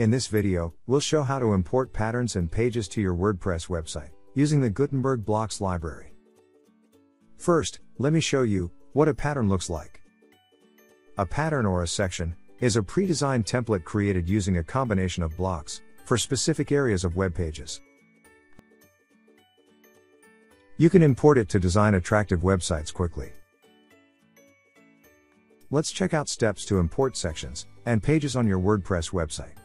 In this video, we'll show how to import patterns and pages to your WordPress website using the Gutenberg Blocks library. First, let me show you what a pattern looks like. A pattern or a section is a pre-designed template created using a combination of blocks for specific areas of web pages. You can import it to design attractive websites quickly. Let's check out steps to import sections and pages on your WordPress website.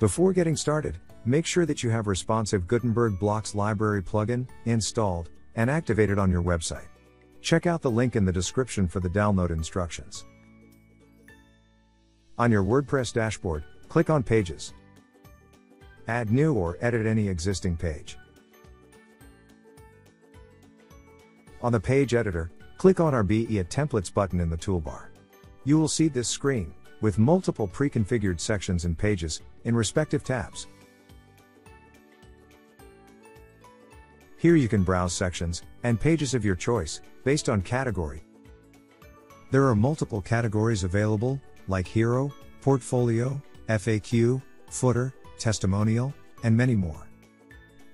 Before getting started, make sure that you have responsive Gutenberg Blocks library plugin installed and activated on your website. Check out the link in the description for the download instructions. On your WordPress dashboard, click on Pages. Add new or edit any existing page. On the page editor, Click on RBE Templates button in the toolbar. You will see this screen, with multiple pre-configured sections and pages, in respective tabs. Here you can browse sections and pages of your choice, based on category. There are multiple categories available, like Hero, Portfolio, FAQ, Footer, Testimonial, and many more.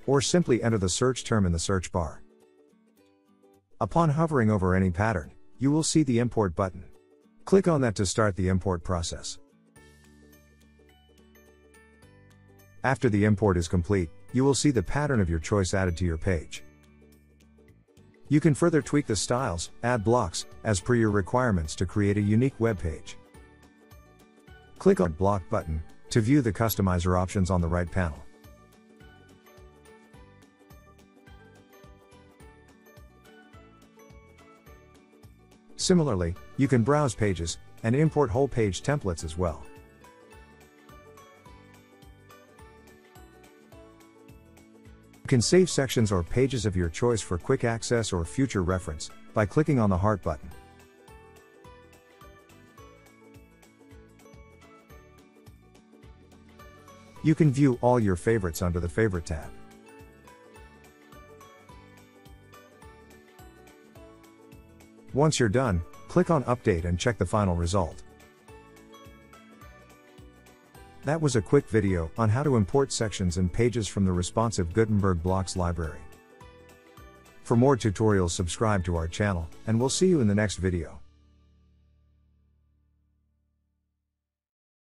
Or simply enter the search term in the search bar. Upon hovering over any pattern, you will see the import button. Click on that to start the import process. After the import is complete, you will see the pattern of your choice added to your page. You can further tweak the styles, add blocks, as per your requirements to create a unique web page. Click on Block button to view the customizer options on the right panel. Similarly, you can browse pages and import whole page templates as well. You can save sections or pages of your choice for quick access or future reference by clicking on the heart button. You can view all your favorites under the Favorite tab. Once you're done, click on Update and check the final result. That was a quick video on how to import sections and pages from the responsive Gutenberg Blocks library. For more tutorials subscribe to our channel, and we'll see you in the next video.